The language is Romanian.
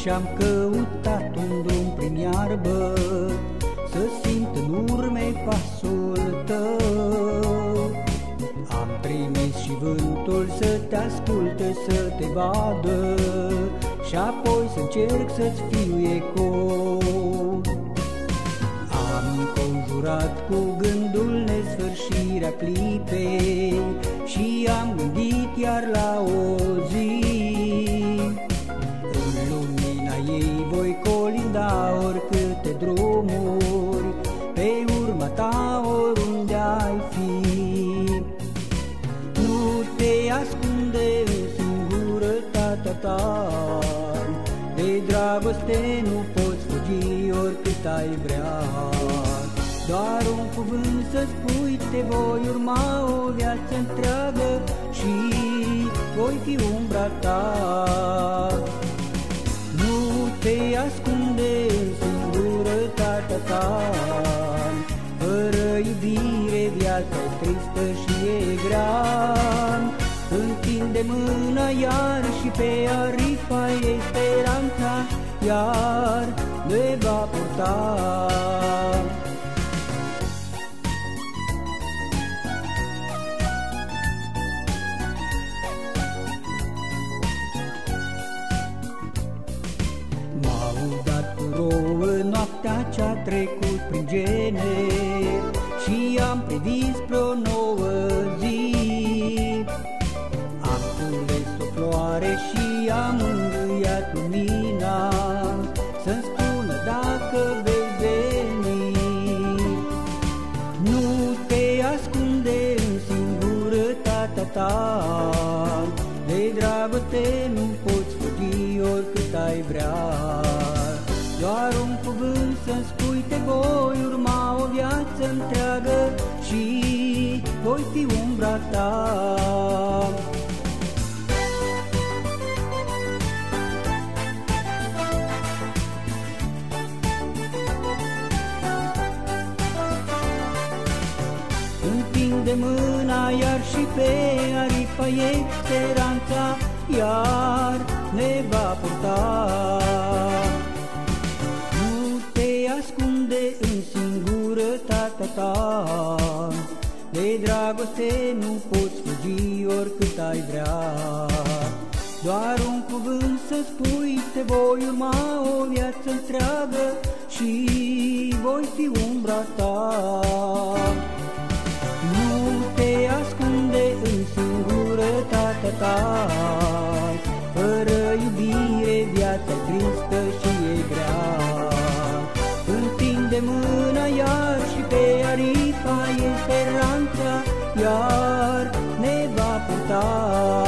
Și-am căutat un drum prin iarbă Să simt în urme pasul tău. Am trimis și vântul să te asculte, să te vadă Și apoi să încerc să-ți fiu ecou Am conjurat cu gândul nesfârșirea clipei Și am gândit iar la o oricâte drumuri Pe urma ta oriunde ai fi. Nu te ascunde în singurătatea ta De dragoste nu poți fugi oricât ai vrea. Doar un cuvânt să spui, te voi urma o viață întreagă Și voi fi umbra ta iubire viața tristă și e grea. Întinde mâna iar și pe aripa ei speranța, iar ne va purta. noaptea ce-a trecut prin gene Și am privit spre o nouă zi Am cules o floare și am îngâiat lumina. Să-mi spună dacă vei veni. Nu te ascunde în singurătatea ta. De dragoste nu poți fugi oricât ai vrea. Doar un cuvânt să-mi spui, te voi fi umbra ta Întinde mâna iar și pe aripa ei speranța Iar ne va purta ascunde în singurătatea ta. De dragoste nu poți fugi oricât ai vrea. Doar un cuvânt să spui, te voi urma o viață întreagă și voi fi umbra ta. Nu te ascunde în singurătatea ta, fără iubire viața tristă și e grea mâna iar ne va purta.